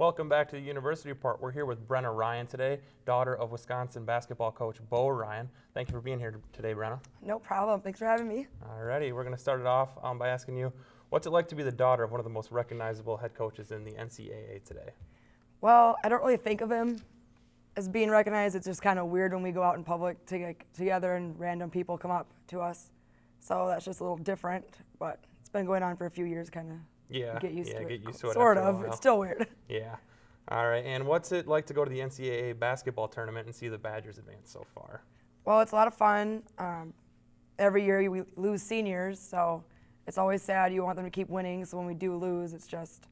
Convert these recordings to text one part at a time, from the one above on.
Welcome back to the University Report. We're here with Brenna Ryan today, daughter of Wisconsin basketball coach Bo Ryan. Thank you for being here today, Brenna. No problem. Thanks for having me. Alrighty, we're going to start it off um, by asking you, what's it like to be the daughter of one of the most recognizable head coaches in the NCAA today? Well, I don't really think of him as being recognized. It's just kind of weird when we go out in public to get together and random people come up to us. So that's just a little different, but it's been going on for a few years, kind of. Yeah, get used yeah, to it. get used to it. Sort of. It's still weird. Yeah. All right, and what's it like to go to the NCAA basketball tournament and see the Badgers advance so far? Well, it's a lot of fun. Um, every year we lose seniors, so it's always sad. You want them to keep winning. So when we do lose, it's just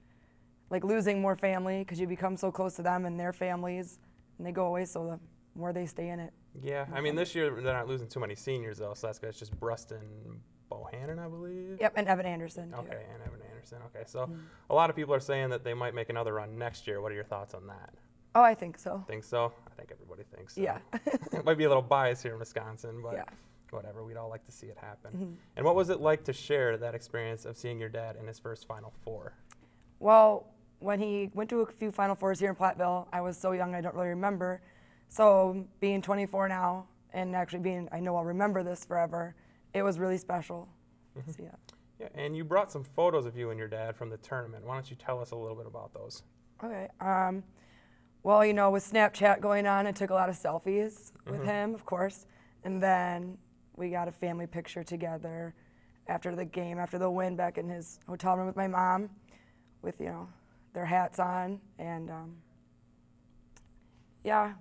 like losing more family because you become so close to them and their families, and they go away. So the more they stay in it. Yeah, I mean this year they're not losing too many seniors though, so that's good. It's just Brust and Bohannon, I believe. Yep, and Evan Anderson. Too. Okay, and Evan Anderson. Okay, so mm-hmm. a lot of people are saying that they might make another run next year. What are your thoughts on that? Oh, I think so. Think so? I think everybody thinks so. Yeah. it might be a little biased here in Wisconsin, but Yeah. whatever. We'd all like to see it happen. Mm-hmm. And what was it like to share that experience of seeing your dad in his first Final Four? Well, when he went to a few Final Fours here in Platteville, I was so young I don't really remember. So being 24 now and actually being, I know I'll remember this forever. It was really special. to see that. Yeah, and you brought some photos of you and your dad from the tournament. Why don't you tell us a little bit about those? Okay. Um, well, you know, with Snapchat going on, I took a lot of selfies with him, of course, and then we got a family picture together after the game, after the win, back in his hotel room with my mom, with you know their hats on, and um, yeah,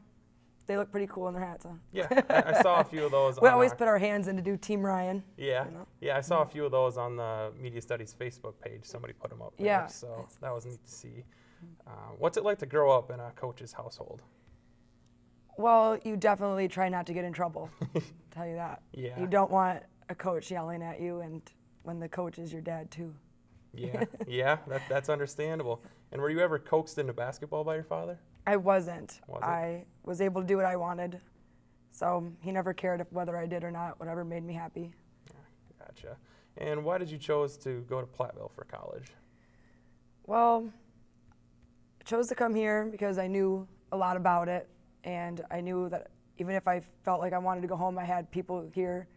they look pretty cool in their hats on. Yeah, I, I saw a few of those. We always our- put our hands in to do Team Ryan. Yeah, you know? yeah, I saw a few of those on the Media Studies Facebook page. Somebody put them up there, Yeah. so that was neat to see. Uh, what's it like to grow up in a coach's household? Well, you definitely try not to get in trouble. tell you that. Yeah. You don't want a coach yelling at you, and when the coach is your dad too. Yeah, yeah, that, that's understandable. And were you ever coaxed into basketball by your father? I wasn't. Wasn't? I was able to do what I wanted. So he never cared if whether I did or not, whatever made me happy. Gotcha. And why did you chose to go to Platteville for college? Well, I chose to come here because I knew a lot about it and I knew that even if I felt like I wanted to go home, I had people here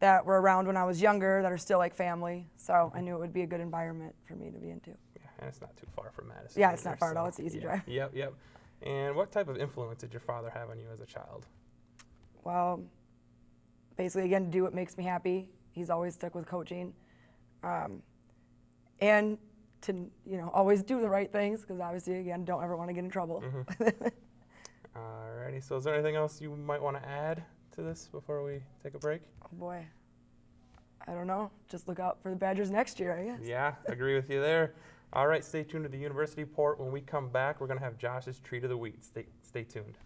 that were around when I was younger that are still like family. So I knew it would be a good environment for me to be into. Yeah, and it's not too far from Madison. Yeah, it's either, not far at all. It's an easy yeah. drive. Yep, yep. And what type of influence did your father have on you as a child? Well, basically, again, do what makes me happy. He's always stuck with coaching, um, and to you know always do the right things because obviously, again, don't ever want to get in trouble. Alrighty. So, is there anything else you might want to add to this before we take a break? oh boy, I don't know. Just look out for the Badgers next year, I guess. Yeah, agree with you there. All right, stay tuned to the University Port. When we come back, we're going to have Josh's treat of the week. Stay, stay tuned.